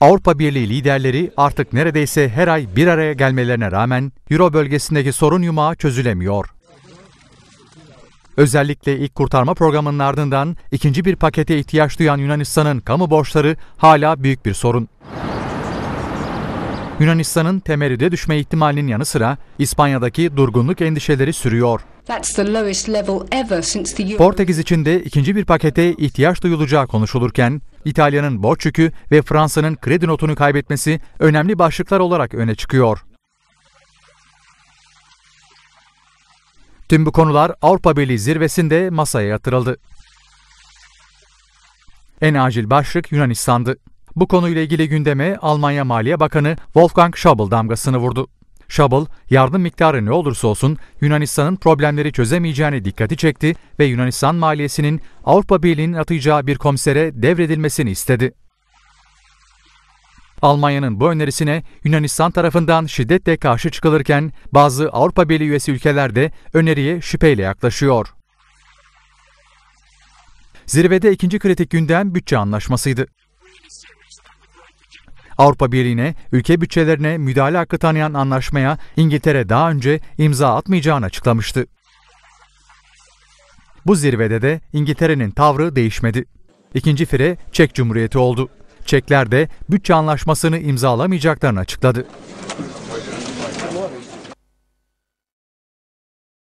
Avrupa Birliği liderleri artık neredeyse her ay bir araya gelmelerine rağmen Euro bölgesindeki sorun yumağı çözülemiyor. Özellikle ilk kurtarma programının ardından ikinci bir pakete ihtiyaç duyan Yunanistan'ın kamu borçları hala büyük bir sorun. Yunanistan'ın temerrüde düşme ihtimalinin yanı sıra İspanya'daki durgunluk endişeleri sürüyor. Portekiz için de ikinci bir pakete ihtiyaç duyulacağı konuşulurken, İtalya'nın borç yükü ve Fransa'nın kredi notunu kaybetmesi önemli başlıklar olarak öne çıkıyor. Tüm bu konular Avrupa Birliği zirvesinde masaya yatırıldı. En acil başlık Yunanistan'dı. Bu konuyla ilgili gündeme Almanya Maliye Bakanı Wolfgang Schäuble damgasını vurdu. Schäuble, yardım miktarı ne olursa olsun Yunanistan'ın problemleri çözemeyeceğini dikkati çekti ve Yunanistan maliyesinin Avrupa Birliği'nin atayacağı bir komisere devredilmesini istedi. Almanya'nın bu önerisine Yunanistan tarafından şiddetle karşı çıkılırken bazı Avrupa Birliği üyesi ülkeler de öneriye şüpheyle yaklaşıyor. Zirvede ikinci kritik gündem bütçe anlaşmasıydı. Avrupa Birliği'ne ülke bütçelerine müdahale hakkı tanıyan anlaşmaya İngiltere daha önce imza atmayacağını açıklamıştı. Bu zirvede de İngiltere'nin tavrı değişmedi. İkinci fire Çek Cumhuriyeti oldu. Çekler de bütçe anlaşmasını imzalamayacaklarını açıkladı.